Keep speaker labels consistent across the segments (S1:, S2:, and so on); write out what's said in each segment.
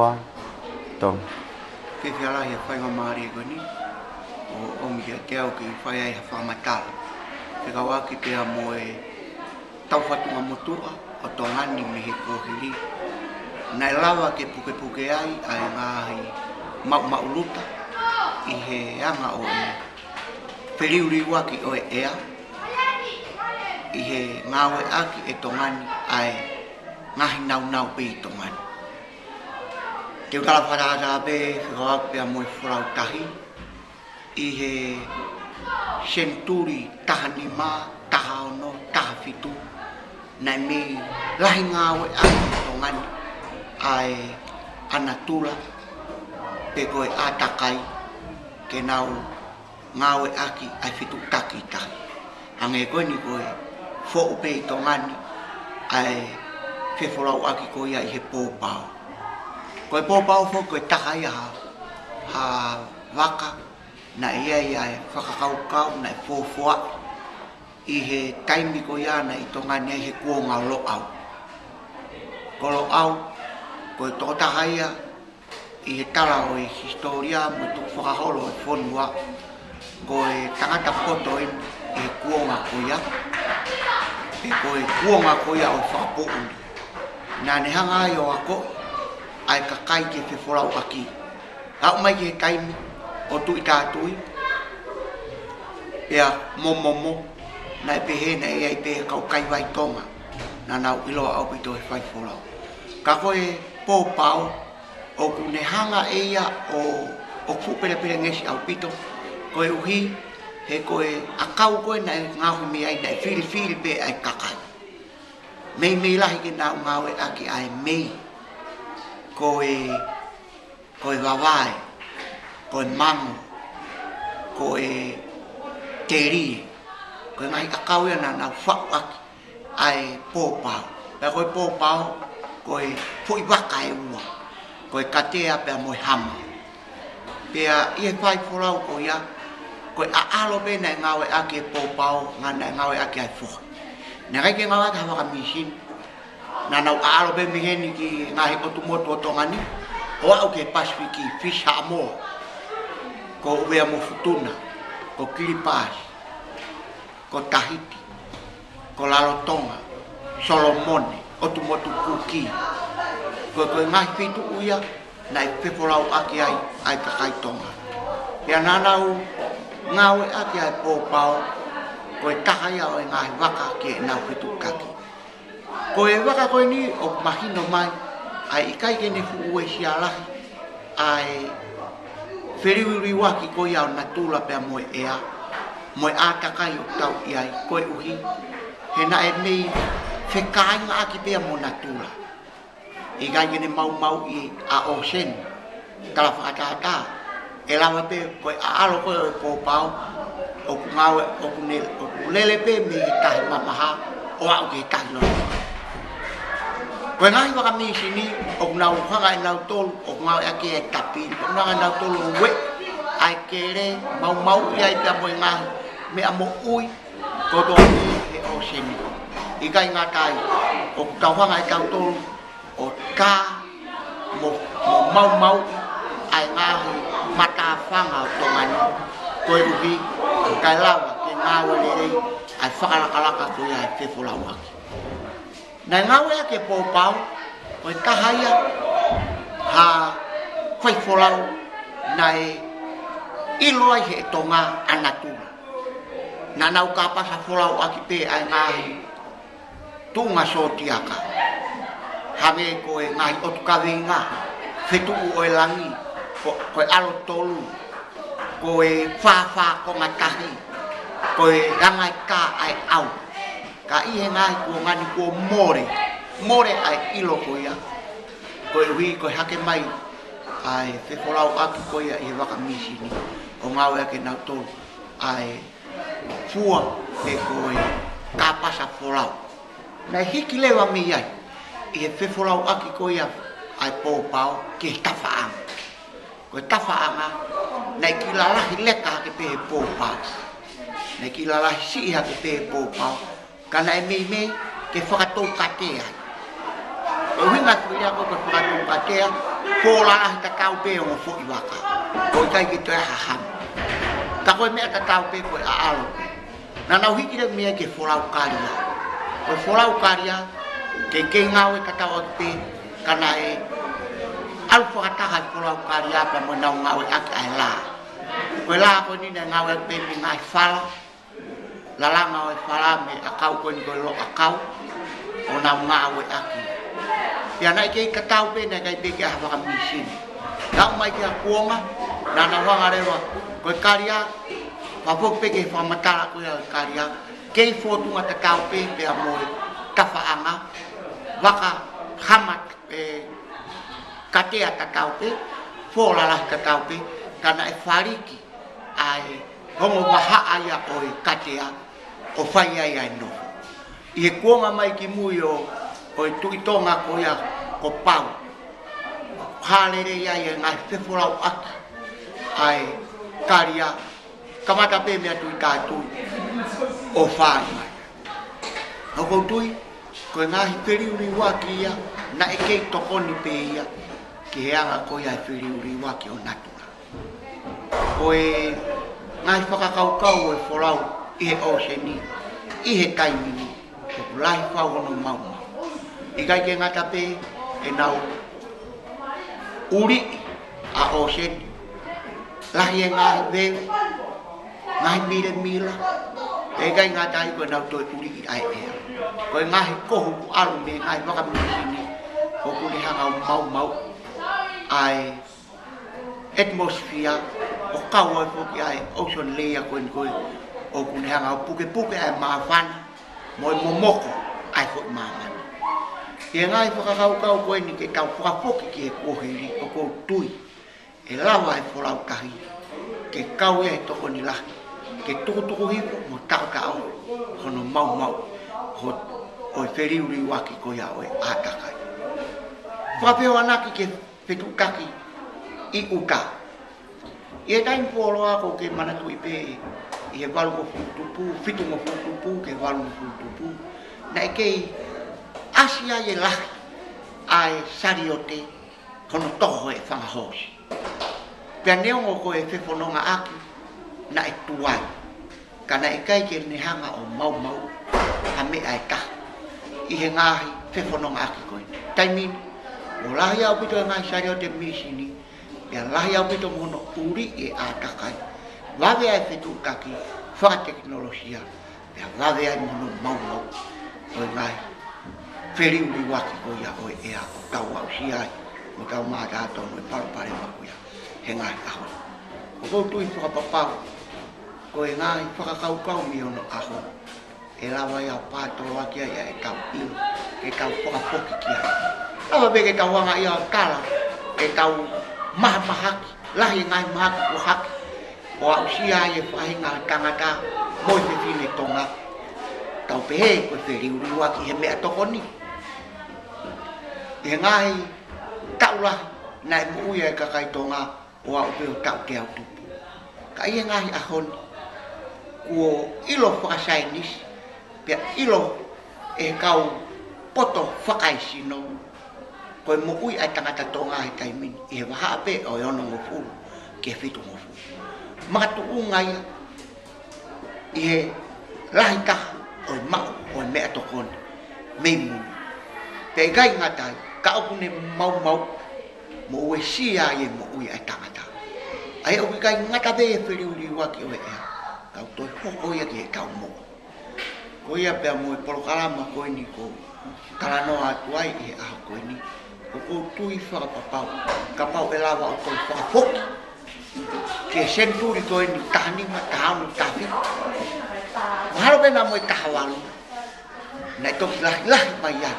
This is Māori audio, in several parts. S1: Wa, tom. Ke whi ala i a whaiwa maari e goni, o omi ke te au ke i whai ai hawha matala. Te kawa ki te a mo e tauwhatunga motua, o tō ngani me he kōhiri. Nai lava ke puke puke ai, a e ngāhi mau mau luta, i he anga o e uri waki o e ea, i he ngāwe aki e tō ngani, a e ngāhi nau nau pe i tō Te kala whara rābe, whakoa pe a moe whurau tahi, i he senturi taha ni mā, taha ono, taha fitu, nei me lahi ngā oe ai o ai ana tula, pe koe ātakai, ke nau ngā oe aki ai fitu taki tahi. Ange koe ni koe, fo upe i tō ngani, ai whewhorau aki koe ia i he pōpāo ko e pōpau fō ko e taka ia ha, ha waka na ia ia e whakakau kau na e pōfua i he taimi ko ia na i tonga nea i he kuo ngā lo au. Ko lo au, ko e tōtaka ia i he tala o i historia mo i tōku whakaholo e whonua ko e tangata koto e i he kuo ngā ko ia. E ko e kuo ngā ko ia o whakapo uri. Nā nehanga i o ako, ai ka kai ke te fora o aki. Au mai ke kai mi, o tu i tātui, ea mo mo mo, na e pehe na ai i pehe kau kai wai tonga, na nau ilo au pito e whai fora o. Ka koe pō pau, o ku ne hanga e ia o, o kupere pere ngesi au pito, koe uhi, he koe a kau koe na e ngahu mi ai, na e whiri whiri pe ai kakai. Mei mei lahi ke nau ngau aki ai mei, koe koe wawae, koe mango, koe teri, koe mai kakau ia nana fak waki ai pōpau. e koe pōpau, koe pui waka e ua, koe katea pea moe hama. Pea e ia whai porau koe ya koe a alo bena e ngawe ake pōpau, ngana e ngawe ake ai fuhu. Nga reke ngawe hawa ka mihini, na nau aro be mihen ki nga he potu mo to tongani o au ke pasfiki fish ha mo ko we mo futuna ko klipas ko tahiti ko lalo tonga solomon o tu mo tu kuki ko ko nga he pitu uya na pe pola o aki ai ai ka ai tonga ya nana u nga we aki ai po pao ko e kaha ya o e nga waka ke na pitu kaki ko e waka koe ni o mahino mai ai i kai kene fu ue si alahi a e feriwiri waki koe au na tula pe a moe ea moe a kakai o tau i koe uhi he na e mei whekainga aki pe a mo na tula i kai kene mau mau i a o sen tala whakatata e lama pe koe a alo koe o e pōpau o ku ngāwe o ku lele pe mei tahe mamaha o au ke tahe lo o nga i waka mihi ni o na o kha ai na to o nga ya ke tapi o na na to lo we ai kere mau mau ya i ta mo nga me amo ui ko do ni e o se i kai nga kai o ka wa nga ka to o ka mo mau mau ai nga mata fa nga to nga ni ko i ubi ka la wa ke nga wa le ai fa ka la ka to ya ke fo la wa na ngā wea ke pōpau o e kahaia ha whai wholau na e iloai he e tonga anatua. Na nau ka pasa wholau a ai pē a ngā he tunga sōtiaka. Hame e koe ngā he otuka vinga, whetu u o e langi, koe alo tolu, koe whāwhā konga tahi, koe rangai kā rangai kā ai au ka i he ngā kua ngani kua more, more ai ilo ko ia, ko i hui ko hake mai, ai te kolau atu ko ia i he waka misi ni, o ngā ua ke nau tolu, ai fua te ko e ka pasa kolau. Nei hiki lewa mi ai i he te kolau aki ko ia, ai pōpau ke tafaanga. Ko e tafaanga, nei ki lalahi leka hake pehe pōpau. Nei ki la lahi si hake pehe pōpau, ka lai e mei mei ke whakatou katea. O hinga tu ia ko ke whakatou katea, ko ahi ta tau pe o fo i waka. Ko i ki tue haham. Ta koe mea ka tau pe koe a alo. Na nau hiki re mea ke wholau karia. Ko wholau karia, ke kei ngau e ta tau ati pe, ka na e alu whakataha i wholau karia pa mo nau ngau e aki ai la. Koe la ko nina ngau e pe mi ngai whala, lalanga o e farame a kau koe ni koe lo a kau o na ma o e aki. I anai kei katau pe nei kei peke a waka misini. Na umai kei a kuonga, na na wanga rewa koe karia, wapok peke wha matara koe a karia, kei fotunga te kau pe pe a moe tafaanga, waka hamat e katea te kau pe, fōlala te kau pe, tana e whariki ai homo waha aya oi katea, o fai ai ai no. I e kuonga mai ki mui o, o e tui tonga ko ia ko pau. Hālere ia ia e ngai whewhorau aki. Ai, karia, kamata pē mea tui tātui. O fai mai. Hau kou tui, ko e ngahi whiriuri waki ia, na e kei tokoni pē ia, ki heanga ko ia whiriuri waki o natura. Ko e ngai whakakaukau e whorau ia i he ose ni, i he kai ni, ko lai kua no mau I kai ke ngata pe, e nau, uri a ose ni, lahi e ngā veu, ngai mire mila, e kai ngata i koe nau toi uri i ai ea. Koe ko kohu ku aru me, ngai waka mūsi ni, ko kuri hanga o mau mau, ai atmosfia, o kaua e fokia e, ocean layer koe ni o kune hanga o puke puke ai mawhana, mo i momoko ai hoi mawhana. Ke ngai whakakau kau koe ni ke kau whakapoke ki e kohiri o kou tui, e lawa e porau kahi, ke kau e toko ni lahi, ke tuku tuku hipo mo tau kau, hono mau mau, o oi feri uri waki koe a oi e atakai. Whapeo anaki ke whetu kaki i uka. Ie tain pōroa ko ke manatui pēe, i he walu o fuutupu fitu mo fuutupu ke walu mo fuutupu na ekei asi ai e lahi ae sari o te kono toho e whangahosi pia neongo ko e whefononga aki na e tuai ka na ekei ke nehanga o mau mau ha mea e taha i he ngahi whefononga aki koe taimini o lahi au pito e ngai sari o te misini pia e lahi au pito mono uri e atakai lave ai fitu kaki fa teknolojia pe lave ai mono mauno oi mai feliu li wati ko ia oi e a kau au hi ai o kau maa kato noi paru pare maku ia he ngai aho o kou tui fuka papau ko e ngai fuka kau kau mi ono aho e lava ia pato waki ai e kau iu e kau fuka poki ki ai lava pe ke kau wanga ia kala e kau maha mahaki lahi ngai mahaki ku haki o au si a e whahe ngā tangata mo i te whine tonga tau pehe ko te riu riu aki he mea toko ni e ngai taula na e mui e kakai tonga o au peo tau te au tupu ka i e ngai ahon kuo ilo whakasai nisi pia ilo e kau poto whakai sino koe mo ui ai tangata tonga he taimini i he waha ape o e ono ngofuru ke fitu ngofuru matu unga i i he lahi ta o i mau o i mea tokon mei muni te gai ngatai ka au okune mau mau mo ue si a ye mo ui a tangata a au oki gai ngata de whiri uri waki oe ea kau toi ho ho ia ki e kau mo ko ia pia mo e polo kalama koe ni ko kalanoa atu ai i he aho koe ni ko ko tui whakapapau ka pau e lawa o koe whakapoki Thank you ke sen turi toi ni tani ma tahan ni tafi. Maharo pe na moi tahawalu. Na ito ki lahi lahi pa ia.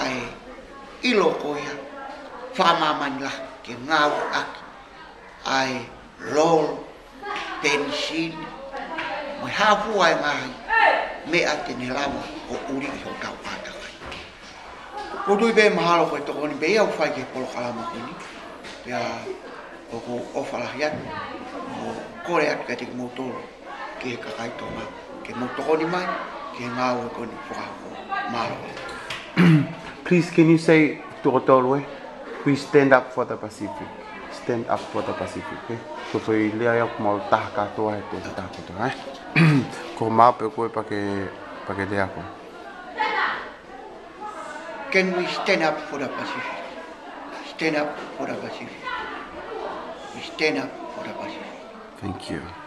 S1: Ae ilo koia. Fama mani lahi ke ngau aki. Ae lol. Tenshin. Moi hafu ae ngahi. Me ate ni lawa o uri iho tau ata. Kodui be mahalo koe ko ni be iau fai ke polo kalama koe ni. ya o ko o fala ya o ko ya ka ti moto ke ka kai to ma ke moto ko ni mai ke ma o ko ni fa ma please can you say to otol we we stand up for the pacific stand up for the pacific okay so for ile ya ko mal ta ka to ai to ta ko to ai ko ma pe ko pa ke pa ke ya ko can we stand up for the pacific stand up for the pacific stand up for the Thank you.